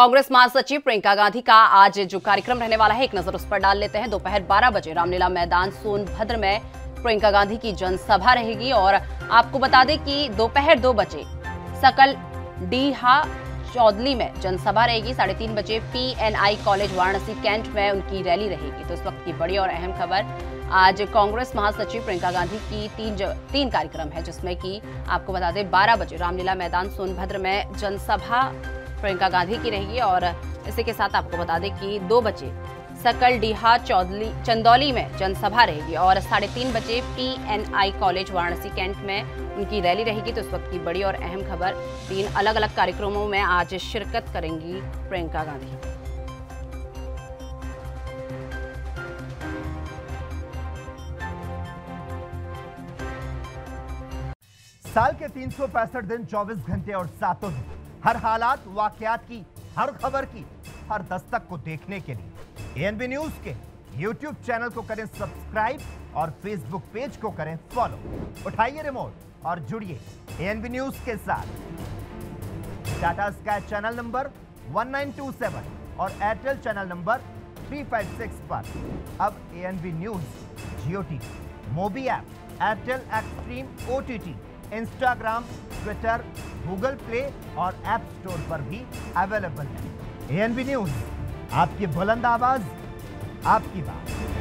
कांग्रेस महासचिव प्रियंका गांधी का आज जो कार्यक्रम रहने वाला है, एक नज़र उस पर डाल लेते हैं। दोपहर 12 बजे रामलीला मैदान सोनभद्र में प्रियंका गांधी की जनसभा रहेगी और आपको बता दें कि दोपहर दो बजे सकल डीहा चौदली में जनसभा रहेगी। साढ़े तीन बजे पीएनआई कॉलेज वाराणसी कैंट में उनकी रैली रहेगी। तो इस वक्त की बड़ी और अहम खबर, आज कांग्रेस महासचिव प्रियंका गांधी की तीन तीन कार्यक्रम है, जिसमें कि आपको बता दें 12 बजे रामलीला मैदान सोनभद्र में जनसभा प्रियंका गांधी की रहेगी और इसी के साथ आपको बता दें कि दो बजे सकल डीहा चौदली चंदौली में जनसभा रहेगी और साढ़े तीन बजे पीएनआई कॉलेज वाराणसी कैंट में उनकी रैली रहेगी। तो इस वक्त की बड़ी और अहम खबर, तीन अलग अलग कार्यक्रमों में आज शिरकत करेंगी प्रियंका गांधी। साल के तीन सौ पैंसठ दिन 24 घंटे और सातों दिन। हर हालात, वाकयात की, हर खबर की, हर दस्तक को देखने के लिए। एएनबी न्यूज़ के यूट्यूब चैनल को करें सब्सक्राइब और फेसबुक पेज को करें फॉलो उठाइए रिमोट और जुड़िए एएनबी न्यूज़ के साथ। टाटा स्काई चैनल नंबर 1927 और एयरटेल चैनल नंबर 356 पर। अब ANB news Jio T mobi app Airtel xtreme OTT Instagram Twitter Google play और एप स्टोर पर भी अवेलेबल है। एएनबी न्यूज़ आपकी बुलंद आवाज़, आपकी बात।